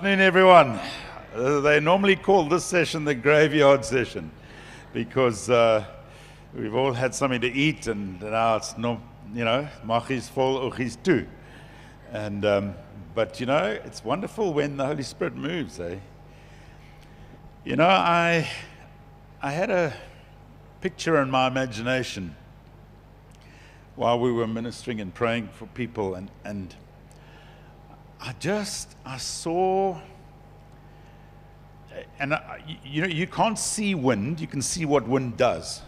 afternoon, everyone. Uh, they normally call this session the graveyard session because uh, we've all had something to eat and now it's no, you know, machi's vol, oogie's toe. And, um, but you know, it's wonderful when the Holy Spirit moves, eh? You know, I, I had a picture in my imagination while we were ministering and praying for people and, and I just, I saw, and I, you know, you can't see wind, you can see what wind does.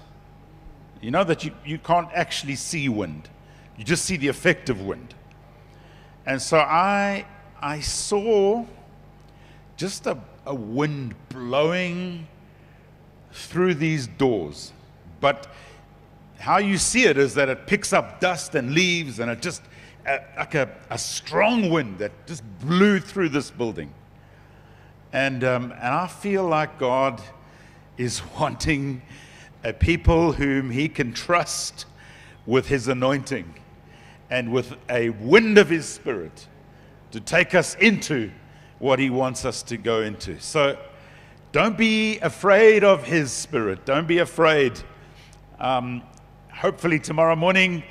You know that you, you can't actually see wind, you just see the effect of wind. And so I, I saw just a, a wind blowing through these doors. But how you see it is that it picks up dust and leaves and it just a, like a, a, strong wind that just blew through this building. And, um, and I feel like God is wanting a people whom He can trust with His anointing and with a wind of His Spirit to take us into what He wants us to go into. So don't be afraid of His Spirit. Don't be afraid. Um, hopefully, tomorrow morning,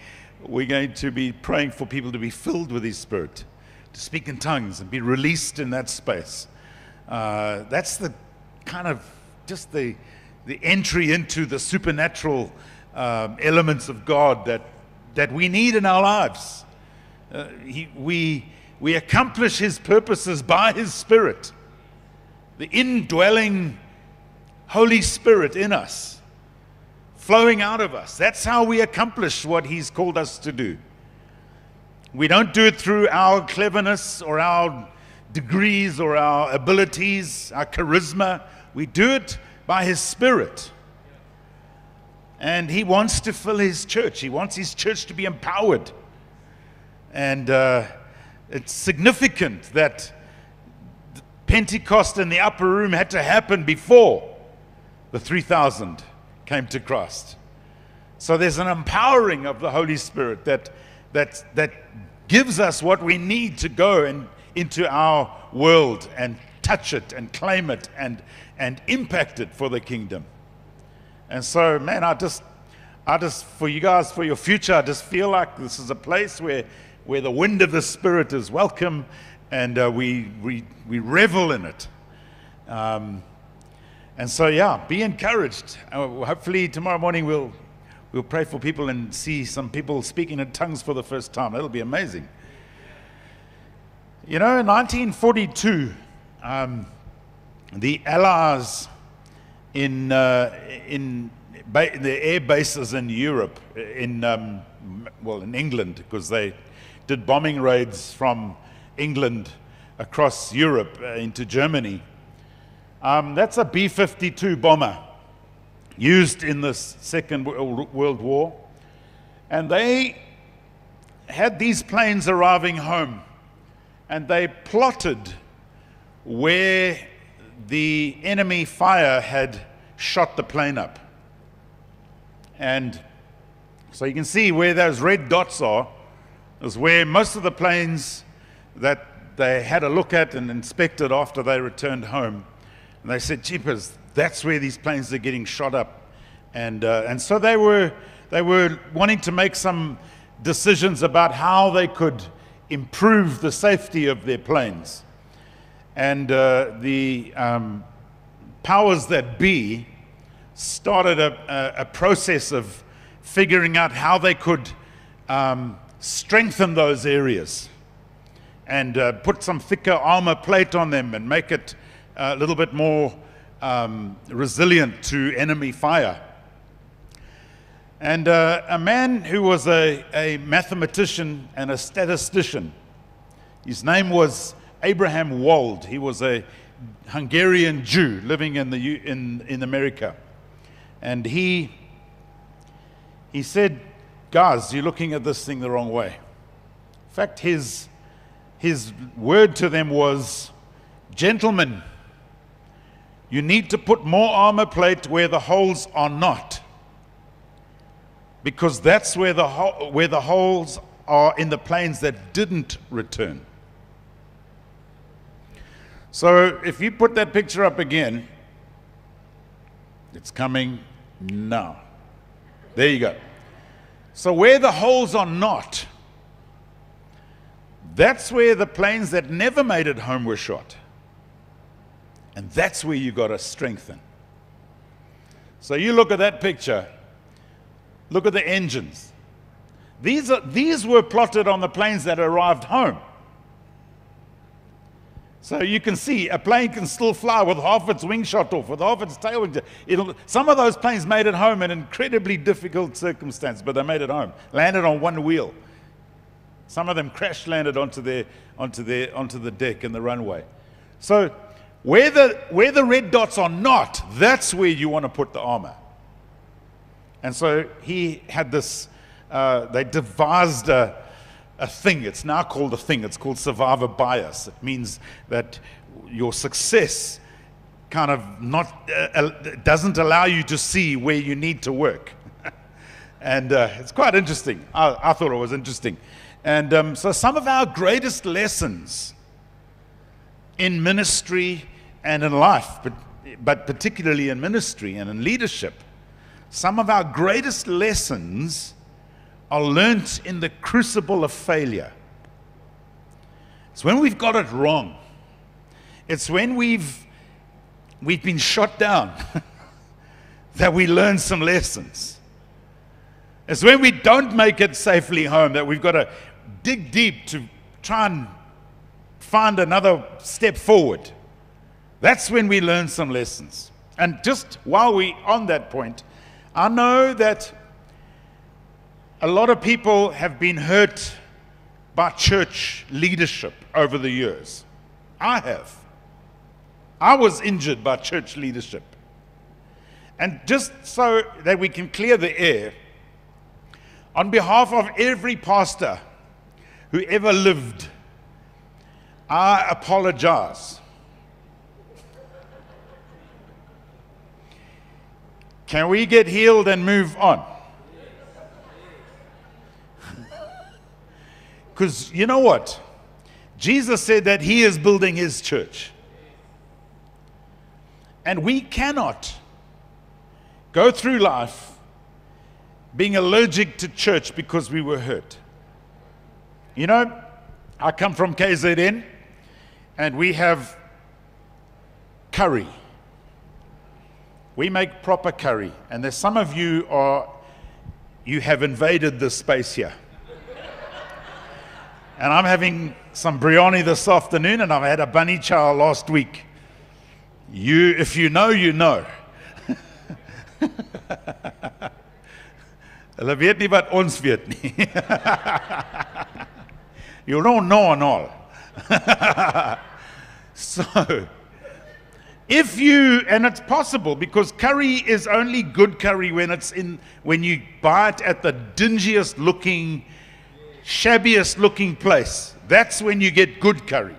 we're going to be praying for people to be filled with His Spirit, to speak in tongues and be released in that space. Uh, that's the kind of just the, the entry into the supernatural um, elements of God that, that we need in our lives. Uh, he, we, we accomplish His purposes by His Spirit, the indwelling Holy Spirit in us flowing out of us. That's how we accomplish what He's called us to do. We don't do it through our cleverness or our degrees or our abilities, our charisma. We do it by His Spirit. And He wants to fill His church, He wants His church to be empowered. And uh, it's significant that Pentecost in the upper room had to happen before the 3,000 came to Christ. So there's an empowering of the Holy Spirit that, that, that gives us what we need to go and into our world and touch it and claim it and, and impact it for the kingdom. And so, man, I just, I just, for you guys, for your future, I just feel like this is a place where, where the wind of the Spirit is welcome and uh, we, we, we revel in it. Um, and so, yeah, be encouraged. Uh, hopefully, tomorrow morning we'll, we'll pray for people and see some people speaking in tongues for the first time. That'll be amazing. You know, in 1942, um, the Allies in, uh, in ba- the air bases in Europe, in, um, well, in England, because they did bombing raids from England across Europe uh, into Germany. Um, that's a B 52 bomber used in the Second World War. And they had these planes arriving home and they plotted where the enemy fire had shot the plane up. And so you can see where those red dots are, is where most of the planes that they had a look at and inspected after they returned home and they said, Jeepers, that's where these planes are getting shot up. And, uh, and so they were, they were wanting to make some decisions about how they could improve the safety of their planes. And uh, the um, powers that be started a, a, process of figuring out how they could um, strengthen those areas and uh, put some thicker armor plate on them and make it a little bit more um, resilient to enemy fire. And uh, a man who was a, a mathematician and a statistician, his name was Abraham Wald. He was a Hungarian Jew living in, the, in, in America. And he, he said, Guys, you're looking at this thing the wrong way. In fact, his, his word to them was, Gentlemen, you need to put more armor plate where the holes are not. Because that's where the, where the holes are in the planes that didn't return. So if you put that picture up again, it's coming now. There you go. So where the holes are not, that's where the planes that never made it home were shot. And that's where you've got to strengthen. So you look at that picture, look at the engines. These, are, these were plotted on the planes that arrived home. So you can see a plane can still fly with half its wing shot off, with half its tail. It'll, some of those planes made it home in incredibly difficult circumstances, but they made it home. Landed on one wheel. Some of them crash landed onto, their, onto, their, onto the deck and the runway. So where the, where the red dots are not, that's where you want to put the armor. And so he had this, uh, they devised a, a thing. It's now called a thing. It's called survivor bias. It means that your success kind of not uh, doesn't allow you to see where you need to work. and uh, it's quite interesting. I, I, thought it was interesting. And um, so some of our greatest lessons in ministry and in life, but, but particularly in ministry and in leadership, some of our greatest lessons are learnt in the crucible of failure. It's when we've got it wrong. It's when we've, we've been shot down that we learn some lessons. It's when we don't make it safely home that we've got to dig deep to try and find another step forward. That's when we learn some lessons. And just while we're on that point, I know that a lot of people have been hurt by church leadership over the years. I have. I was injured by church leadership. And just so that we can clear the air, on behalf of every pastor who ever lived, I apologize. Can we get healed and move on? Because you know what? Jesus said that he is building his church. And we cannot go through life being allergic to church because we were hurt. You know, I come from KZN and we have curry. We make proper curry. And there's some of you are you have invaded this space here. And I'm having some biryani this afternoon, and I've had a bunny chow last week. You, if you know, you know. You don't know and all. so, if you, and it's possible because curry is only good curry when it's in, when you buy it at the dingiest looking shabbiest looking place. That's when you get good curries.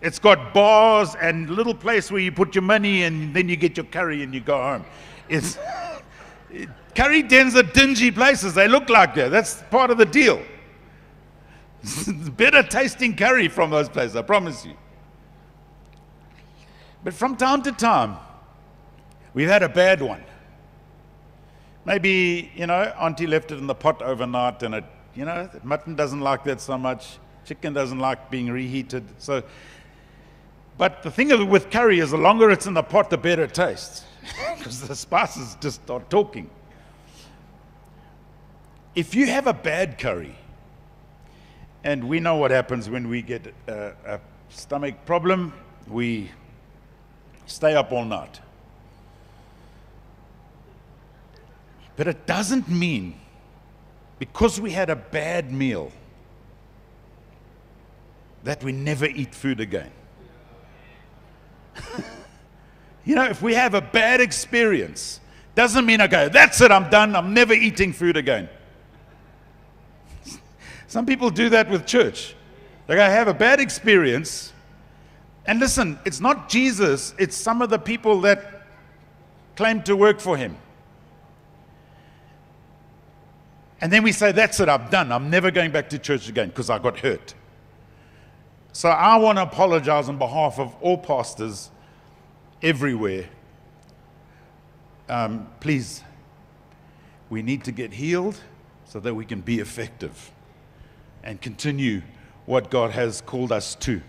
It's got bars and little place where you put your money and then you get your curry and you go home. It's curry dens are dingy places. They look like that. That's part of the deal. better tasting curry from those places, I promise you. But from time to time, we've had a bad one. Maybe, you know, Auntie left it in the pot overnight and it you know, mutton doesn't like that so much. Chicken doesn't like being reheated. So, but the thing with curry is the longer it's in the pot, the better it tastes. Because the spices just start talking. If you have a bad curry, and we know what happens when we get a, a stomach problem, we stay up all night. But it doesn't mean because we had a bad meal, that we never eat food again. you know, if we have a bad experience, doesn't mean, I go, that's it, I'm done, I'm never eating food again. Some people do that with church. They go, I have a bad experience. And listen, it's not Jesus, it's some of the people that claim to work for him. And then we say, That's it, I'm done. I'm never going back to church again because I got hurt. So I want to apologize on behalf of all pastors everywhere. Um, please, we need to get healed so that we can be effective and continue what God has called us to.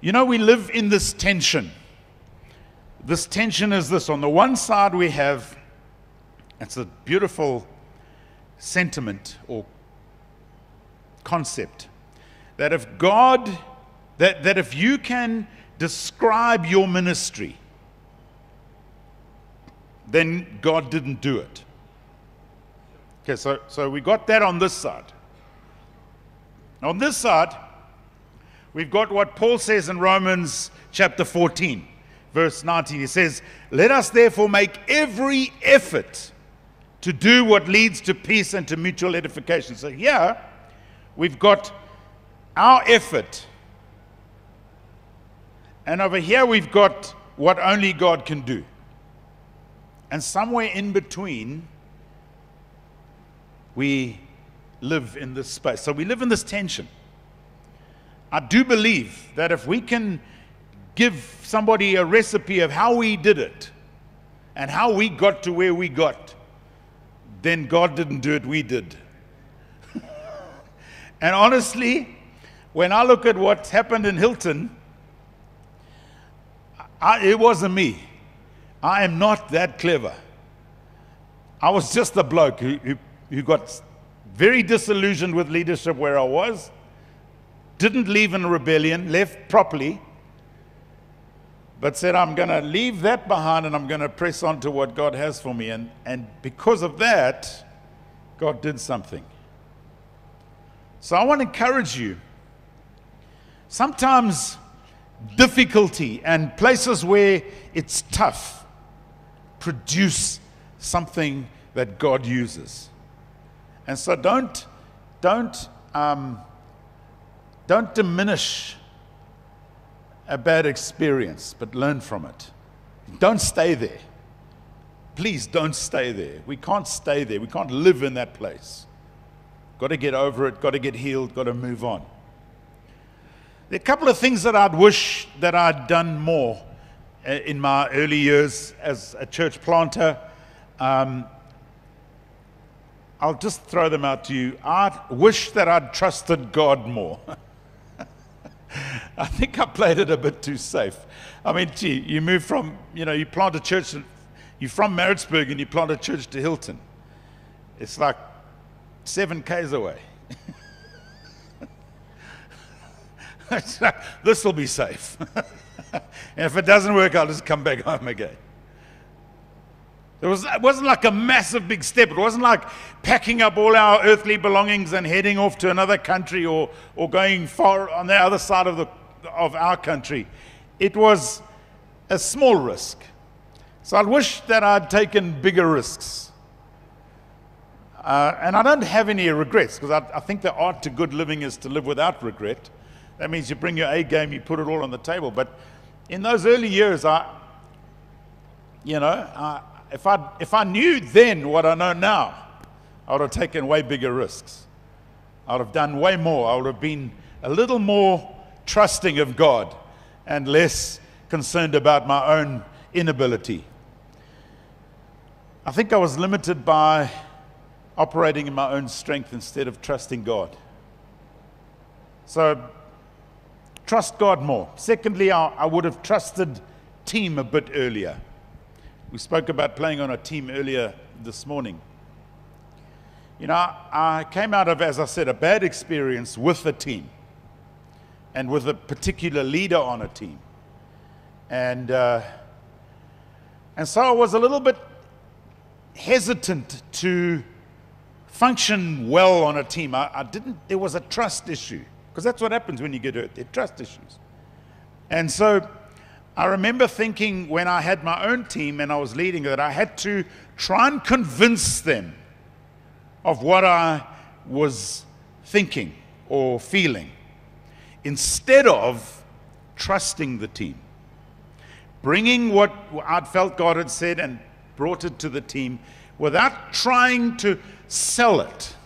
You know, we live in this tension. This tension is this on the one side, we have it's a beautiful sentiment or concept that if God, that, that if you can describe your ministry, then God didn't do it. Okay, so, so we got that on this side. On this side, we've got what Paul says in Romans chapter 14, verse 19. He says, Let us therefore make every effort to do what leads to peace and to mutual edification. So here, we've got our effort. And over here, we've got what only God can do. And somewhere in between, we live in this space. So we live in this tension. I do believe that if we can give somebody a recipe of how we did it and how we got to where we got, then God didn't do it, we did. and honestly, when I look at what happened in Hilton, I, it wasn't me. I am not that clever. I was just a bloke who, who, who got very disillusioned with leadership where I was, didn't leave in rebellion, left properly, but said, I'm going to leave that behind and I'm going to press on to what God has for me. And, and because of that, God did something. So I want to encourage you. Sometimes difficulty and places where it's tough produce something that God uses. And so don't, don't, um, don't diminish a bad experience, but learn from it. Don't stay there. Please don't stay there. We can't stay there. We can't live in that place. Got to get over it, got to get healed, got to move on. There are a couple of things that I'd wish that I'd done more uh, in my early years as a church planter. Um, I'll just throw them out to you. I wish that I'd trusted God more. I think I played it a bit too safe. I mean, gee, you move from, you know, you plant a church, you're from Maritzburg and you plant a church to Hilton. It's like seven Ks away. this will be safe. and if it doesn't work, I'll just come back home again. It, was, it wasn't like a massive big step. It wasn't like packing up all our earthly belongings and heading off to another country or, or going far on the other side of, the, of our country. It was a small risk. So I wish that I'd taken bigger risks. Uh, and I don't have any regrets because I, I think the art to good living is to live without regret. That means you bring your A game, you put it all on the table. But in those early years, I, you know, I, if, I, if I knew then what I know now, I would have taken way bigger risks. I would have done way more. I would have been a little more trusting of God and less concerned about my own inability. I think I was limited by operating in my own strength instead of trusting God. So, trust God more. Secondly, I, I would have trusted team a bit earlier. We spoke about playing on a team earlier this morning. You know, I came out of, as I said, a bad experience with a team and with a particular leader on a team. And, uh, and so I was a little bit hesitant to function well on a team. I, I didn't, there was a trust issue, because that's what happens when you get hurt, there are trust issues. And so I remember thinking when I had my own team and I was leading that I had to try and convince them of what I was thinking or feeling instead of trusting the team. Bringing what I'd felt God had said and brought it to the team without trying to sell it,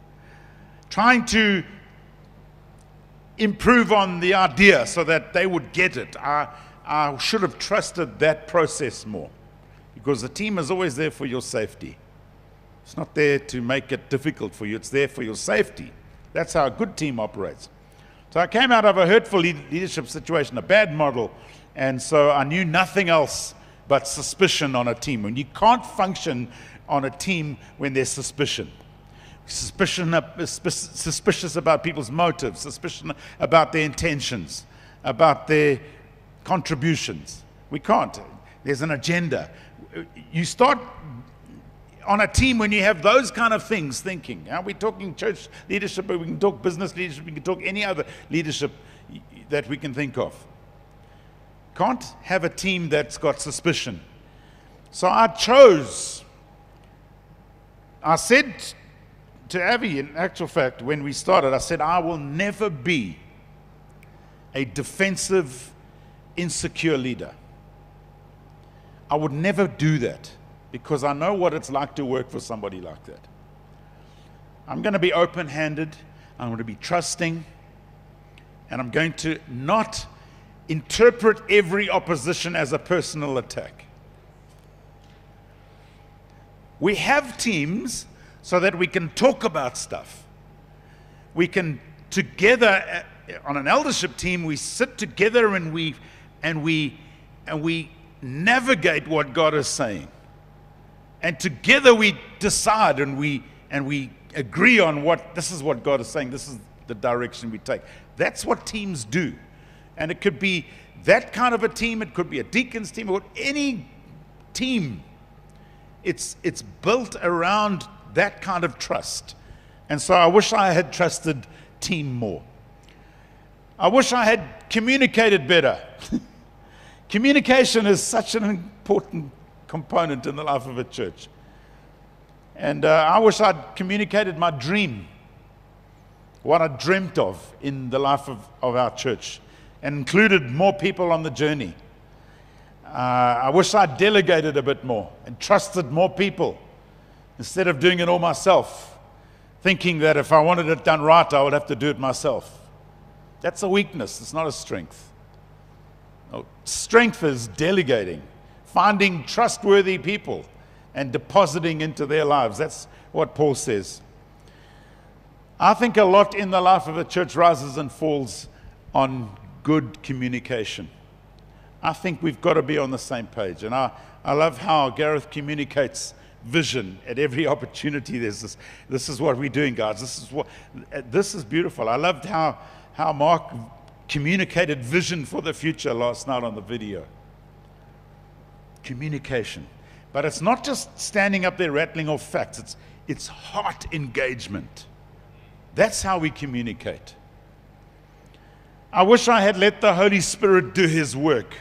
trying to improve on the idea so that they would get it. I, I should have trusted that process more because the team is always there for your safety. It's not there to make it difficult for you, it's there for your safety. That's how a good team operates. So I came out of a hurtful leadership situation, a bad model, and so I knew nothing else but suspicion on a team. When you can't function on a team when there's suspicion. Suspicion, suspicious about people's motives, suspicion about their intentions, about their contributions. We can't. There's an agenda. You start on a team when you have those kind of things thinking. Are we talking church leadership, but we can talk business leadership, we can talk any other leadership that we can think of. Can't have a team that's got suspicion. So I chose, I said to Avi, in actual fact, when we started, I said, I will never be a defensive, insecure leader. I would never do that because I know what it's like to work for somebody like that. I'm going to be open handed, I'm going to be trusting, and I'm going to not interpret every opposition as a personal attack. We have teams so that we can talk about stuff. We can together uh, on an eldership team we sit together and we and we and we navigate what God is saying. And together we decide and we, and we agree on what this is what God is saying, this is the direction we take. That's what teams do. And it could be that kind of a team, it could be a deacon's team, or any team. It's, it's built around that kind of trust. And so I wish I had trusted team more. I wish I had communicated better. Communication is such an important component in the life of a church. And uh, I wish I'd communicated my dream, what I dreamt of in the life of, of our church, and included more people on the journey. Uh, I wish I'd delegated a bit more and trusted more people instead of doing it all myself, thinking that if I wanted it done right, I would have to do it myself. That's a weakness, it's not a strength. No, strength is delegating finding trustworthy people and depositing into their lives. That's what Paul says. I think a lot in the life of a church rises and falls on good communication. I think we've got to be on the same page. And I, I love how Gareth communicates vision at every opportunity. There's this, this is what we're doing, guys. This is what, this is beautiful. I loved how, how Mark communicated vision for the future last night on the video communication. But it's not just standing up there rattling off facts, it's, it's heart engagement. That's how we communicate. I wish I had let the Holy Spirit do his work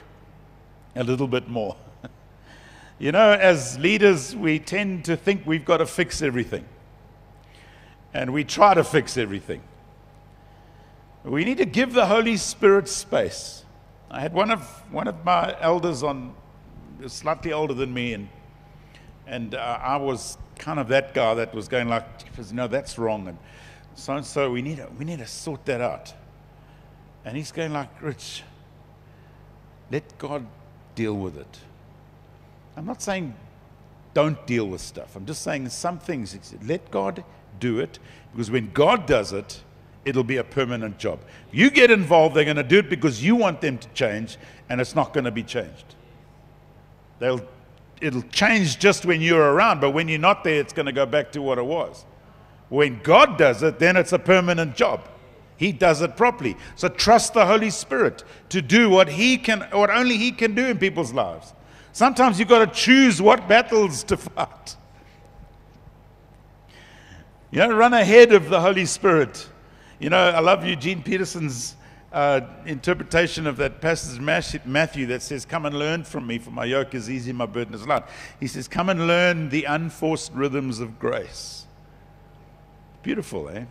a little bit more. you know, as leaders, we tend to think we've got to fix everything. And we try to fix everything. We need to give the Holy Spirit space. I had one of, one of my elders on slightly older than me, and and uh, I was kind of that guy that was going like, no, that's wrong, and so and so. We need to, we need to sort that out. And he's going like, Rich, let God deal with it. I'm not saying don't deal with stuff. I'm just saying some things. Let God do it because when God does it, it'll be a permanent job. You get involved, they're going to do it because you want them to change, and it's not going to be changed. They'll, it'll change just when you're around, but when you're not there, it's going to go back to what it was. When God does it, then it's a permanent job. He does it properly. So trust the Holy Spirit to do what He can, what only He can do in people's lives. Sometimes you've got to choose what battles to fight. You know, run ahead of the Holy Spirit. You know, I love Eugene Peterson's uh, interpretation of that passage Matthew that says, Come and learn from me, for my yoke is easy, my burden is light. He says, Come and learn the unforced rhythms of grace. Beautiful, eh?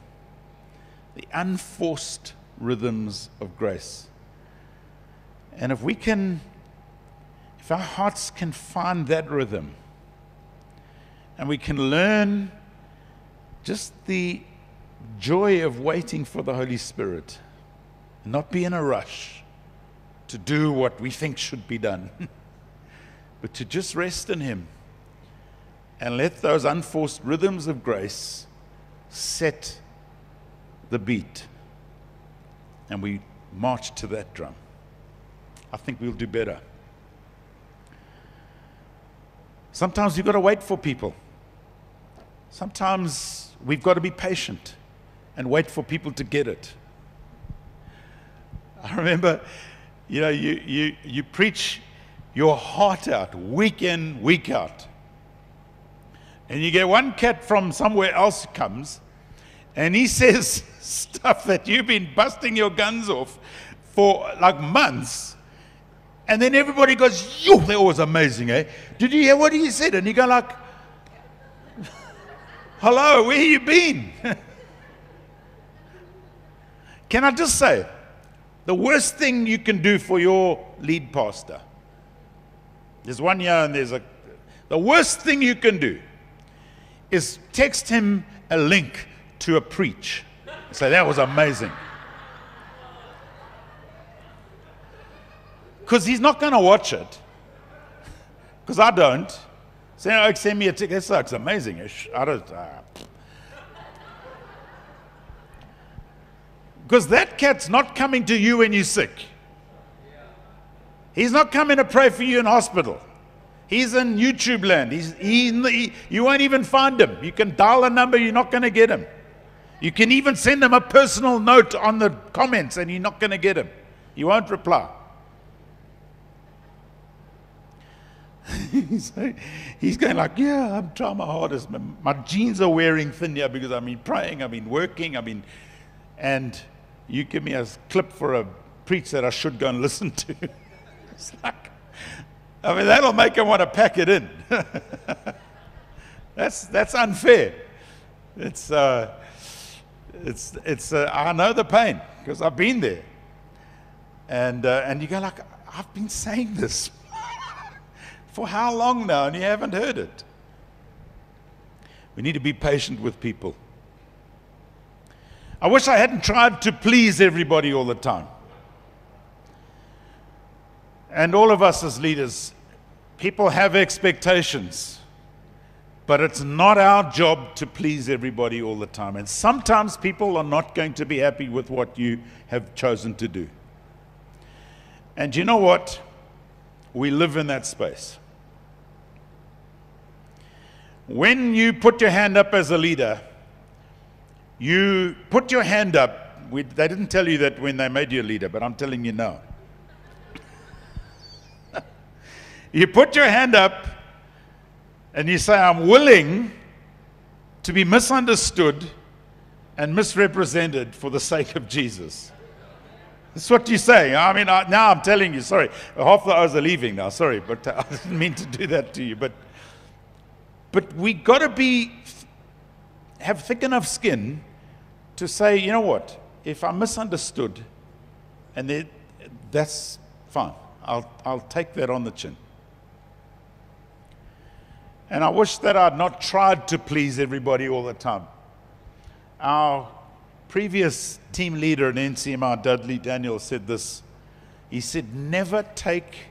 The unforced rhythms of grace. And if we can, if our hearts can find that rhythm, and we can learn just the joy of waiting for the Holy Spirit not be in a rush to do what we think should be done, but to just rest in Him and let those unforced rhythms of grace set the beat. And we march to that drum. I think we'll do better. Sometimes you've got to wait for people. Sometimes we've got to be patient and wait for people to get it. I remember, you know, you, you, you preach your heart out week in, week out. And you get one cat from somewhere else comes and he says stuff that you've been busting your guns off for like months. And then everybody goes, yo, that was amazing, eh? Did you hear what he said? And you go like, hello, where you been? can I just say, the worst thing you can do for your lead pastor, there's one year and there's a, the worst thing you can do is text him a link to a preach. Say, that was amazing. Because he's not going to watch it. Because I don't. Say, oh, send me a ticket. That looks amazing. I don't. Uh, Because that cat's not coming to you when you're sick. He's not coming to pray for you in hospital. He's in YouTube land. He's, he, he, you won't even find him. You can dial a number, you're not going to get him. You can even send him a personal note on the comments, and you're not going to get him. He won't reply. he's going like, yeah, I'm trying my hardest. My, my jeans are wearing thin here because I've been praying, I've been working, I've been, and you give me a clip for a preach that I should go and listen to. it's like, I mean, that'll make him want to pack it in. that's, that's unfair. It's, uh, it's, it's, uh, I know the pain because I've been there. And, uh, and you go like, I've been saying this for how long now and you haven't heard it? We need to be patient with people. I wish I hadn't tried to please everybody all the time. And all of us as leaders, people have expectations, but it's not our job to please everybody all the time. And sometimes people are not going to be happy with what you have chosen to do. And you know what? We live in that space. When you put your hand up as a leader, you put your hand up. We, they didn't tell you that when they made you a leader, but I'm telling you now. you put your hand up and you say, I'm willing to be misunderstood and misrepresented for the sake of Jesus. That's what you say. I mean, I, now I'm telling you, sorry, half the hours are leaving now, sorry, but uh, I didn't mean to do that to you. But, but we got to be, have thick enough skin to say, you know what, if I'm misunderstood, and that's fine, I'll, I'll take that on the chin. And I wish that I'd not tried to please everybody all the time. Our previous team leader in NCMI, Dudley Daniel, said this. He said, Never take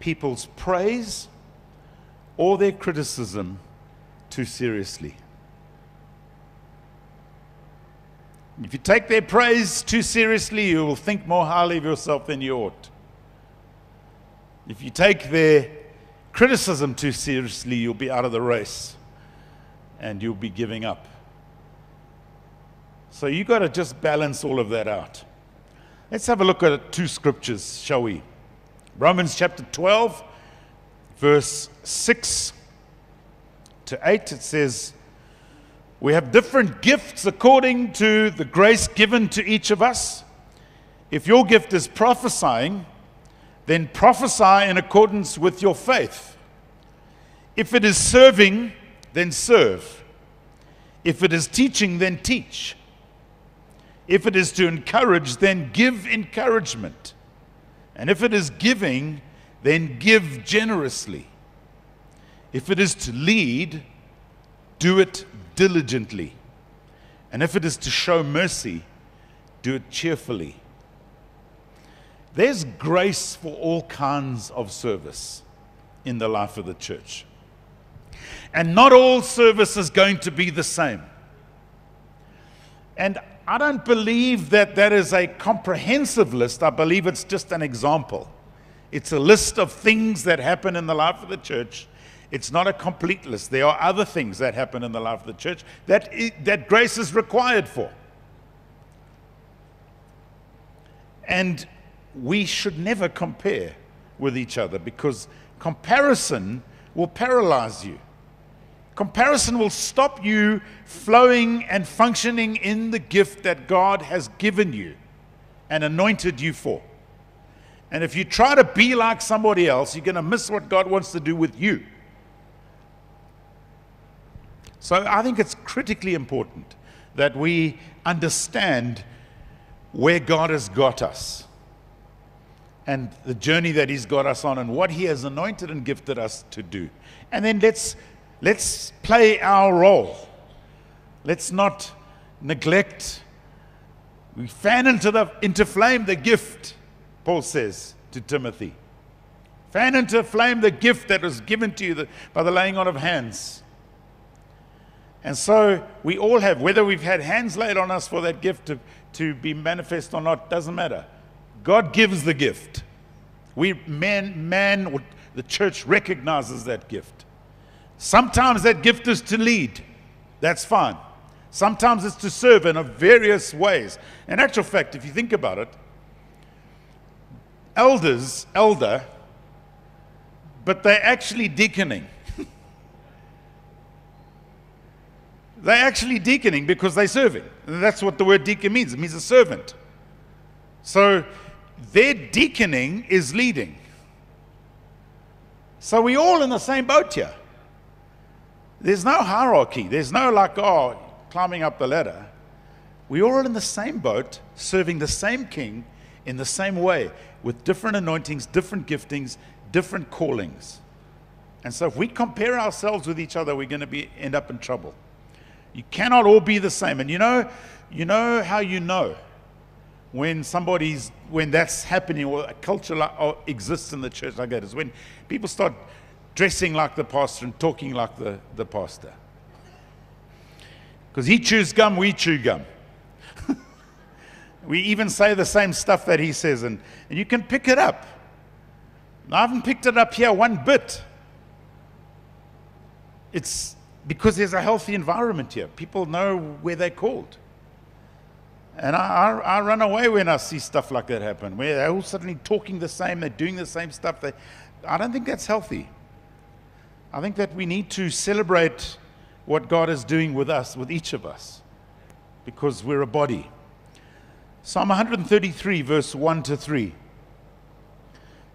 people's praise or their criticism too seriously. If you take their praise too seriously, you will think more highly of yourself than you ought. If you take their criticism too seriously, you'll be out of the race and you'll be giving up. So you've got to just balance all of that out. Let's have a look at two scriptures, shall we? Romans chapter 12, verse 6 to 8, it says, We have different gifts according to the grace given to each of us. If your gift is prophesying, then prophesy in accordance with your faith. If it is serving, then serve. If it is teaching, then teach. If it is to encourage, then give encouragement. And if it is giving, then give generously. If it is to lead, do it diligently. And if it is to show mercy, do it cheerfully. There's grace for all kinds of service in the life of the church. And not all service is going to be the same. And I don't believe that that is a comprehensive list. I believe it's just an example. It's a list of things that happen in the life of the church. It's not a complete list. There are other things that happen in the life of the church that, that grace is required for. And we should never compare with each other because comparison will paralyze you. Comparison will stop you flowing and functioning in the gift that God has given you and anointed you for. And if you try to be like somebody else, you're going to miss what God wants to do with you. So I think it's critically important that we understand where God has got us and the journey that He's got us on and what He has anointed and gifted us to do. And then let's, let's play our role. Let's not neglect. We fan into, the, into flame the gift, Paul says to Timothy. Fan into flame the gift that was given to you by the laying on of hands. And so we all have, whether we've had hands laid on us for that gift to, to be manifest or not, doesn't matter. God gives the gift. We, man, man, the church recognizes that gift. Sometimes that gift is to lead. That's fine. Sometimes it's to serve in various ways. In actual fact, if you think about it, elders, elder, but they're actually deaconing. They're actually deaconing because they're serving. That's what the word deacon means. It means a servant. So their deaconing is leading. So we're all in the same boat here. There's no hierarchy. There's no like, oh, climbing up the ladder. We're all in the same boat, serving the same king in the same way, with different anointings, different giftings, different callings. And so if we compare ourselves with each other, we're going to be, end up in trouble. You cannot all be the same. And you know, you know how you know when somebody's when that's happening or a culture like, or exists in the church like that is when people start dressing like the pastor and talking like the, the pastor. Because he chews gum we chew gum. We even say the same stuff that he says and, and you can pick it up. I haven't picked it up here one bit. It's because there's a healthy environment here people know where they're called and I, I, I, run away when I see stuff like that happen, where they're all suddenly talking the same, they're doing the same stuff. They, I don't think that's healthy. I think that we need to celebrate what God is doing with us, with each of us, because we're a body. Psalm 133, verse 1 to 3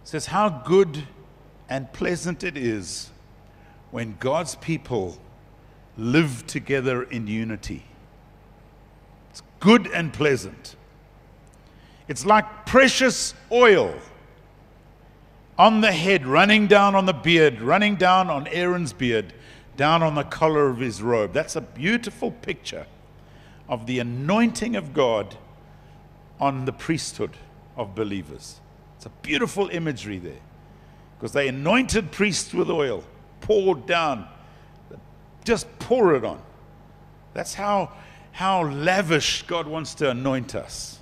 says, How good and pleasant it is when God's people live together in unity It's good and pleasant. It's like precious oil on the head, running down on the beard, running down on Aaron's beard, down on the collar of his robe. That's a beautiful picture of the anointing of God on the priesthood of believers. It's a beautiful imagery there because they anointed priests with oil, poured down, just pour it on. That's how how lavish God wants to anoint us,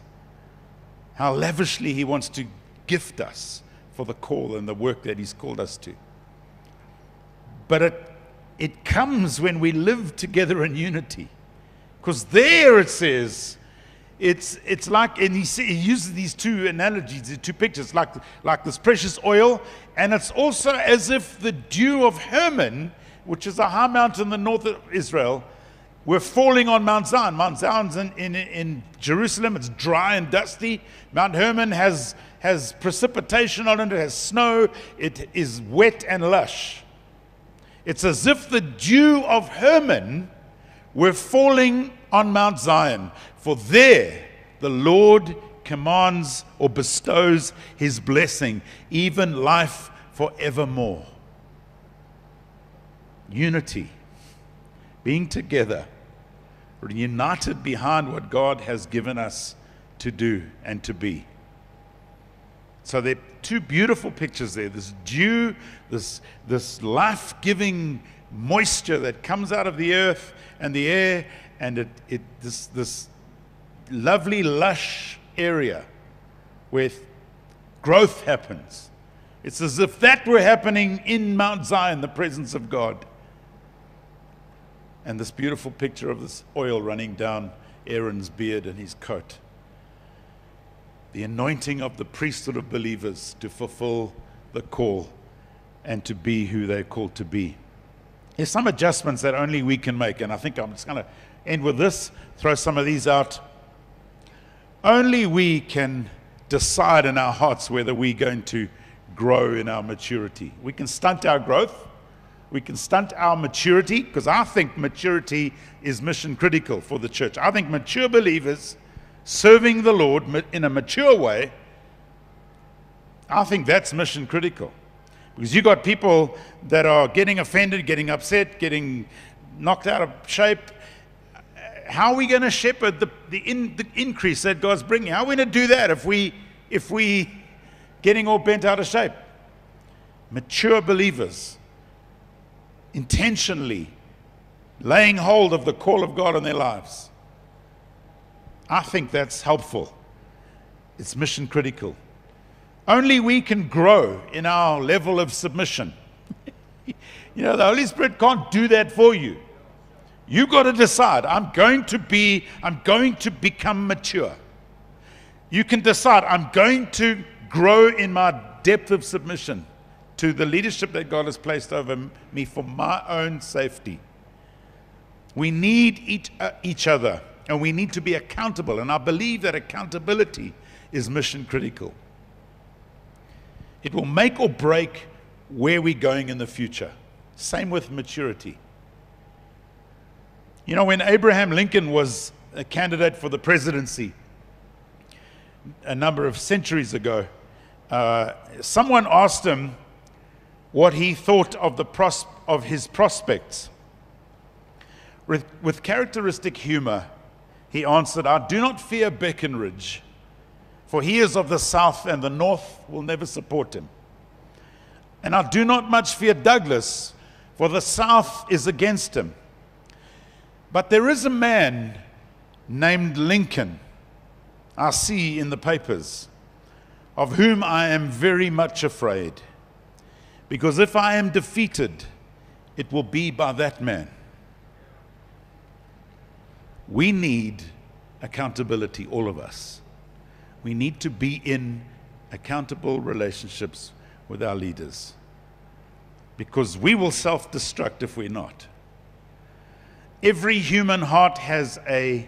how lavishly He wants to gift us for the call and the work that He's called us to. But it, it comes when we live together in unity. Because there it says, it's, it's like, and he, he uses these two analogies, the two pictures, like, like this precious oil, and it's also as if the dew of Hermon, which is a high mountain in the north of Israel, we're falling on Mount Zion. Mount Zion's in, in, in Jerusalem. It's dry and dusty. Mount Hermon has, has precipitation on it, it has snow. It is wet and lush. It's as if the dew of Hermon were falling on Mount Zion. For there the Lord commands or bestows his blessing, even life forevermore. Unity, being together united behind what God has given us to do and to be. So there are two beautiful pictures there this dew, this, this life giving moisture that comes out of the earth and the air, and it, it, this, this lovely, lush area where growth happens. It's as if that were happening in Mount Zion, the presence of God. And this beautiful picture of this oil running down Aaron's beard and his coat the anointing of the priesthood of believers to fulfill the call and to be who they're called to be. There's some adjustments that only we can make, and I think I'm just going to end with this, throw some of these out. Only we can decide in our hearts whether we're going to grow in our maturity. We can stunt our growth, we can stunt our maturity, because I think maturity is mission critical for the church. I think mature believers serving the Lord in a mature way, I think that's mission critical. Because you got people that are getting offended, getting upset, getting knocked out of shape. How are we going to shepherd the, the, in, the increase that God's bringing? How are we going to do that if we if we getting all bent out of shape? Mature believers intentionally laying hold of the call of God in their lives I think that's helpful. It's mission critical. Only we can grow in our level of submission. you know, the Holy Spirit can't do that for you. You've got to decide, I'm going to be, I'm going to become mature. You can decide, I'm going to grow in my depth of submission to the leadership that God has placed over me for my own safety. We need each, uh, each other. And we need to be accountable. And I believe that accountability is mission critical. It will make or break where we're going in the future. Same with maturity. You know, when Abraham Lincoln was a candidate for the presidency a number of centuries ago, uh, someone asked him what he thought of, the pros- of his prospects. With, with characteristic humor, he answered, I do not fear Breckinridge, for he is of the south, and the north will never support him. And I do not much fear Douglas, for the south is against him. But there is a man named Lincoln, I see in the papers, of whom I am very much afraid. Because if I am defeated, it will be by that man. We need accountability, all of us. We need to be in accountable relationships with our leaders because we will self destruct if we're not. Every human heart has a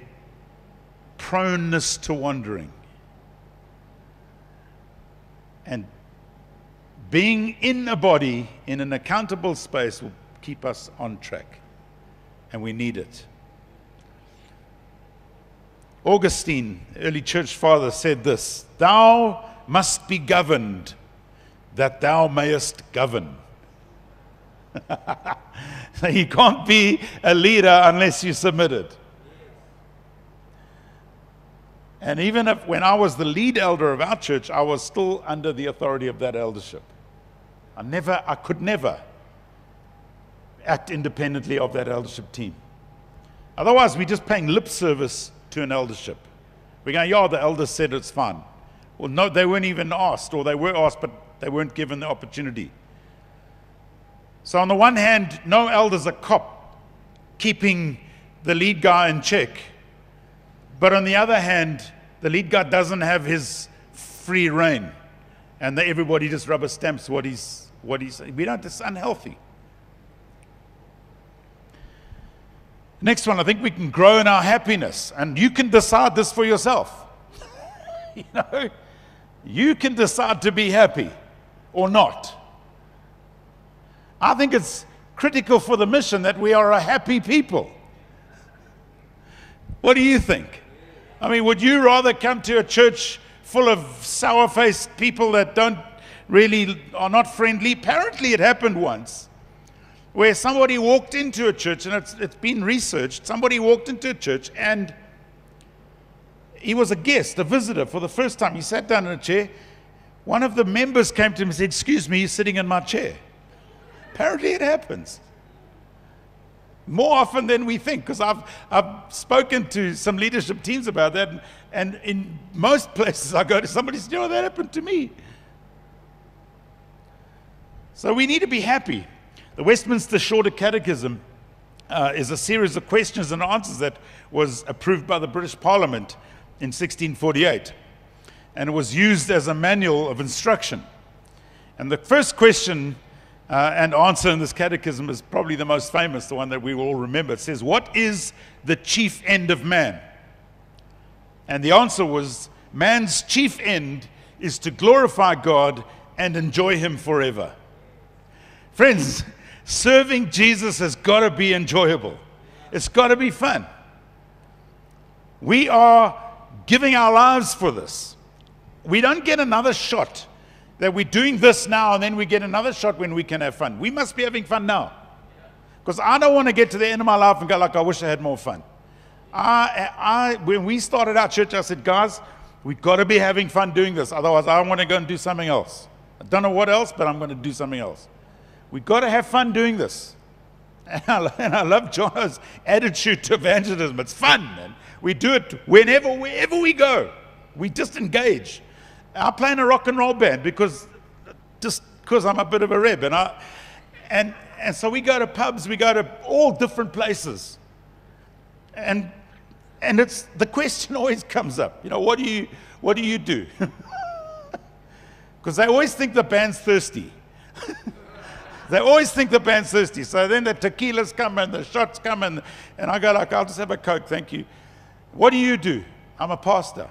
proneness to wandering. And being in a body, in an accountable space, will keep us on track. And we need it. Augustine, early church father, said this Thou must be governed that thou mayest govern. so you can't be a leader unless you're submitted. And even if, when I was the lead elder of our church, I was still under the authority of that eldership. I never, I could never act independently of that eldership team. Otherwise, we're just paying lip service to an eldership. We're going, yeah, the elders said it's fun. Well, no, they weren't even asked, or they were asked, but they weren't given the opportunity. So, on the one hand, no elder's a cop keeping the lead guy in check. But on the other hand, the lead guy doesn't have his free rein. And everybody just rubber stamps what he's, what he's, we don't, it's unhealthy. Next one, I think we can grow in our happiness. And you can decide this for yourself. you know, you can decide to be happy or not. I think it's critical for the mission that we are a happy people. What do you think? I mean, would you rather come to a church full of sour faced people that don't really are not friendly? Apparently, it happened once where somebody walked into a church, and it's, it's been researched. Somebody walked into a church and he was a guest, a visitor for the first time. He sat down in a chair, one of the members came to him and said, Excuse me, you're sitting in my chair. Apparently, it happens more often than we think because I've, I've spoken to some leadership teams about that. And, and in most places I go to, somebody says, You know, that happened to me. So we need to be happy. The Westminster Shorter Catechism uh, is a series of questions and answers that was approved by the British Parliament in 1648. And it was used as a manual of instruction. And the first question uh, and answer in this catechism is probably the most famous, the one that we all remember. It says, What is the chief end of man? And the answer was, Man's chief end is to glorify God and enjoy Him forever. Friends, serving Jesus has got to be enjoyable, it's got to be fun. We are giving our lives for this. We don't get another shot that we're doing this now and then we get another shot when we can have fun. We must be having fun now. Because I don't want to get to the end of my life and go like, I wish I had more fun. I, I, when we started our church, I said, guys, we've got to be having fun doing this. Otherwise, I want to go and do something else. I don't know what else, but I'm going to do something else. We've got to have fun doing this. And I, love John's attitude to evangelism. It's fun, and we do it whenever, wherever we go. We just engage. I play in a rock and roll band because just because I'm a bit of a reb, and I and and so we go to pubs, we go to all different places, and and it's the question always comes up, you know, what do you what do you do? Because they always think the band's thirsty. they always think the band's thirsty. So then the tequilas come and the shots come and, and I go like, I'll just have a Coke, thank you. What do you do? I'm a pastor.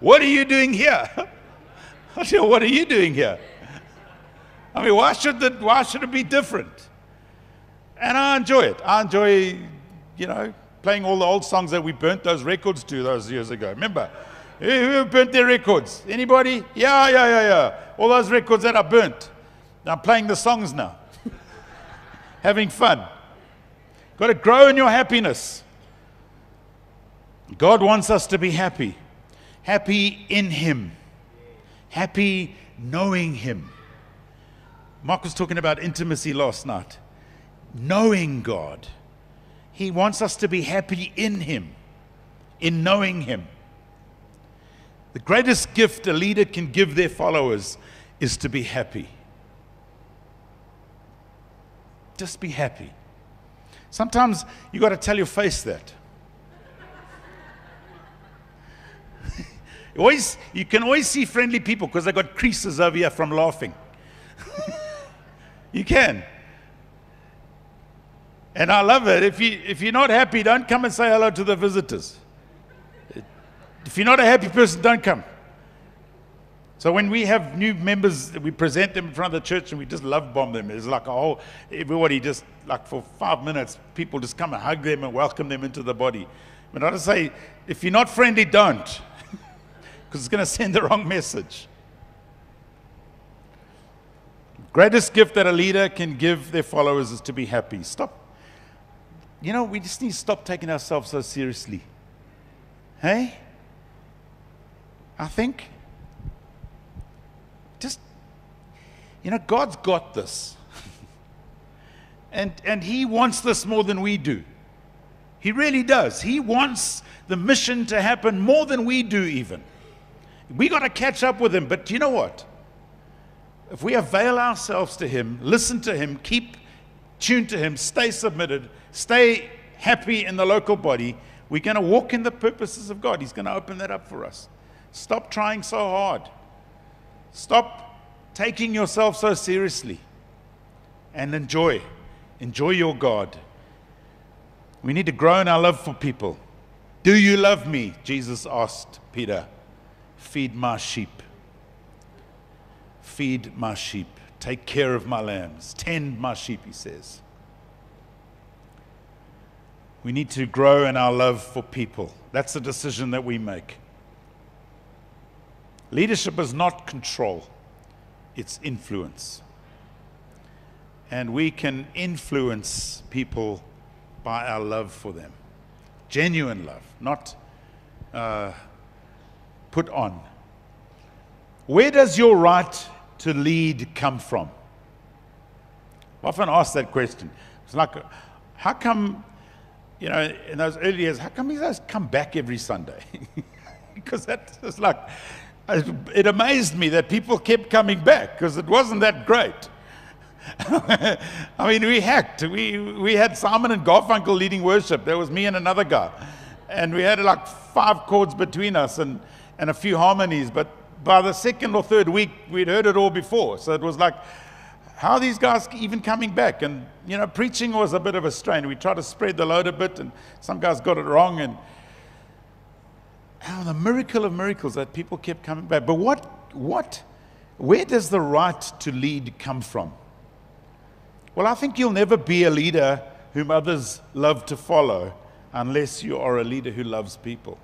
What are you doing here? I said, What are you doing here? I mean, why should, the, why should it be different? And I enjoy it. I enjoy, you know, playing all the old songs that we burnt those records to those years ago. Remember? Who burnt their records? Anybody? Yeah, yeah, yeah, yeah. All those records that I burnt. I'm playing the songs now. Having fun. Got to grow in your happiness. God wants us to be happy happy in Him, happy knowing Him. Mark was talking about intimacy last night. Knowing God. He wants us to be happy in Him, in knowing Him. The greatest gift a leader can give their followers is to be happy. Just be happy. Sometimes you got to tell your face that. Always, you can always see friendly people because they got creases over here from laughing. you can. And I love it. If, you, if you're not happy, don't come and say hello to the visitors. If you're not a happy person, don't come. So when we have new members, we present them in front of the church and we just love bomb them. It's like a whole, everybody just, like for five minutes, people just come and hug them and welcome them into the body. But I just say, if you're not friendly, don't because it's going to send the wrong message. Greatest gift that a leader can give their followers is to be happy. Stop. You know, we just need to stop taking ourselves so seriously. Hey? I think. Just, you know, God's got this. and, and He wants this more than we do. He really does. He wants the mission to happen more than we do, even. We got to catch up with him. But do you know what? If we avail ourselves to him, listen to him, keep tuned to him, stay submitted, stay happy in the local body, we're going to walk in the purposes of God. He's going to open that up for us. Stop trying so hard. Stop taking yourself so seriously and enjoy. Enjoy your God. We need to grow in our love for people. Do you love me? Jesus asked Peter. Feed my sheep. Feed my sheep. Take care of my lambs. Tend my sheep, he says. We need to grow in our love for people. That's a decision that we make. Leadership is not control, it's influence. And we can influence people by our love for them. Genuine love, not uh, put on. Where does your right to lead come from? I often ask that question. It's like, how come, you know, in those early years, how come these guys come back every Sunday? because that was like, it amazed me that people kept coming back because it wasn't that great. I mean, we hacked. We, we had Simon and Garfunkel leading worship. There was me and another guy. And we had like five chords between us and, and a few harmonies. But by the second or third week, we'd heard it all before. So it was like, how are these guys even coming back? And, you know, preaching was a bit of a strain. We tried to spread the load a bit, and some guys got it wrong. And oh, the miracle of miracles that people kept coming back. But what, what, where does the right to lead come from? Well, I think you'll never be a leader whom others love to follow unless you are a leader who loves people.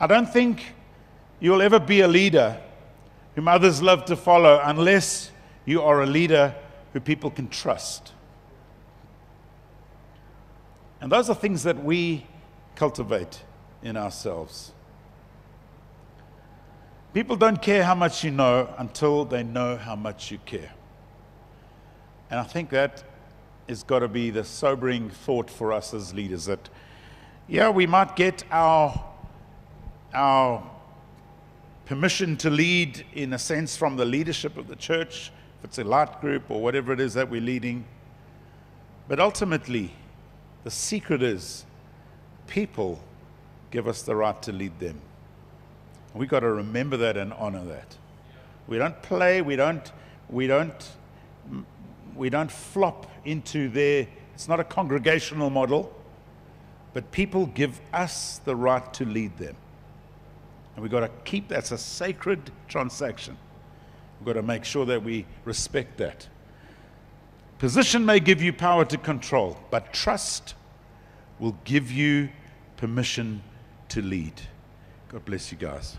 I don't think you'll ever be a leader whom others love to follow unless you are a leader who people can trust. And those are things that we cultivate in ourselves. People don't care how much you know until they know how much you care. And I think that has got to be the sobering thought for us as leaders that, yeah, we might get our, our permission to lead in a sense from the leadership of the church, if it's a light group or whatever it is that we're leading. But ultimately, the secret is people give us the right to lead them. We've got to remember that and honor that. We don't play, we don't, we don't we don't flop into their, it's not a congregational model, but people give us the right to lead them. And we've got to keep that's a sacred transaction. We've got to make sure that we respect that. Position may give you power to control, but trust will give you permission to lead. God bless you guys.